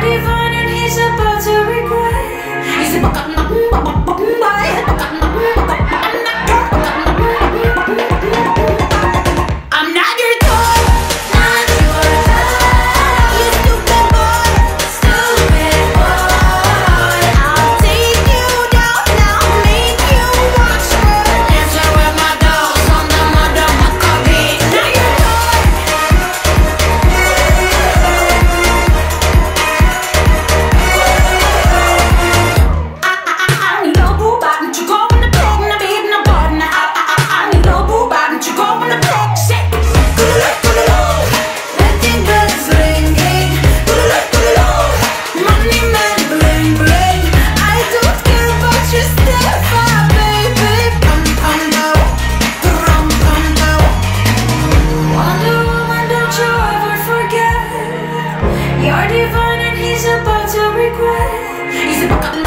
divine and he's about to regret. Is it You're divine and he's about to regret. He's a